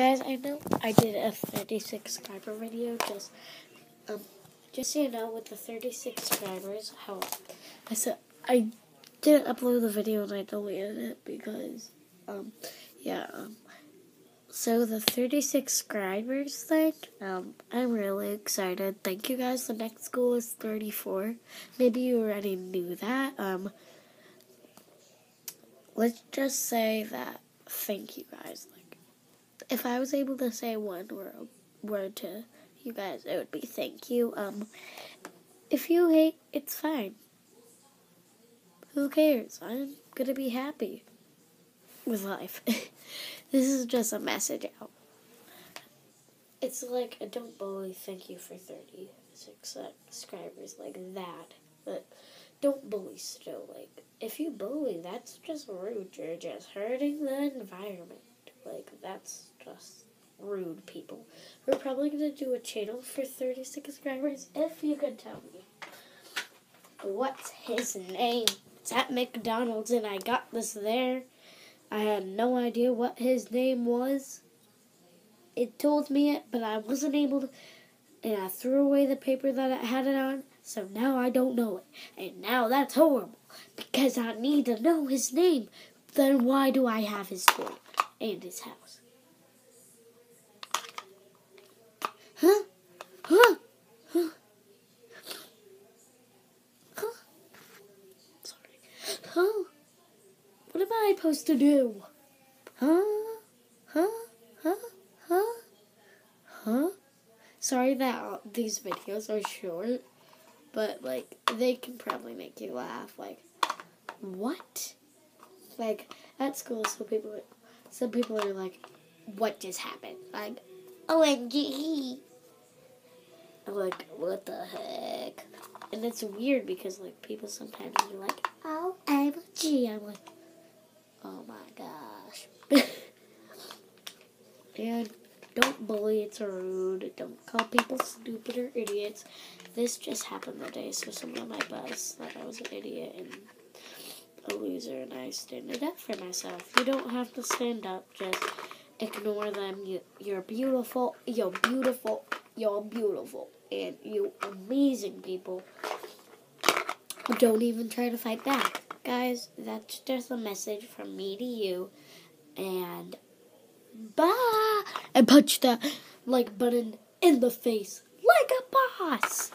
Guys, I know I did a 36 subscriber video. Just, um, just so you know, with the 36 subscribers, how I said I didn't upload the video and I deleted it because, um, yeah, um, so the 36 subscribers thing, um, I'm really excited. Thank you guys. The next goal is 34. Maybe you already knew that. Um, let's just say that thank you guys. If I was able to say one word, word to you guys, it would be thank you. Um, if you hate, it's fine. Who cares? I'm gonna be happy with life. this is just a message out. It's like don't bully. Thank you for thirty six subscribers like that, but don't bully still. Like if you bully, that's just rude. You're just hurting the environment. Like that's just rude, people. We're probably gonna do a channel for thirty six subscribers if you could tell me. What's his name? It's at McDonald's, and I got this there. I had no idea what his name was. It told me it, but I wasn't able to. And I threw away the paper that it had it on, so now I don't know it. And now that's horrible, because I need to know his name. Then why do I have his toy and his house? Huh? Huh? Huh? Huh? Sorry. Huh? What am I supposed to do? Huh? Huh? Huh? Huh? Huh? Sorry that these videos are short, but like they can probably make you laugh. Like, what? Like at school, some people, some people are like, "What just happened?" Like, "OMG!" I'm like, "What the heck?" And it's weird because like people sometimes are like, oh, "OMG!" I'm like. Oh my gosh. and don't bully, it's rude. Don't call people stupid or idiots. This just happened today, so someone on my bus thought I was an idiot and a loser, and I stood up for myself. You don't have to stand up, just ignore them. You, you're beautiful, you're beautiful, you're beautiful, and you amazing people. Don't even try to fight back guys, that's just a message from me to you. And bye! And punch that like button in the face like a boss.